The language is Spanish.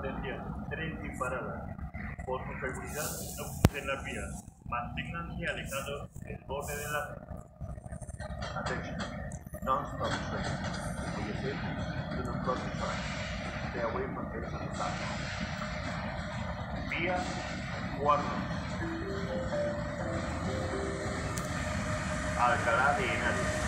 Atención, tren sin parada. Por su seguridad, no crucen las vías. Manténganse alejados del borde de la Attention. Non-stop train. For your safety, do not cross the track. Stay away from edge of the platform. Vía 4. Alcalá de Henares.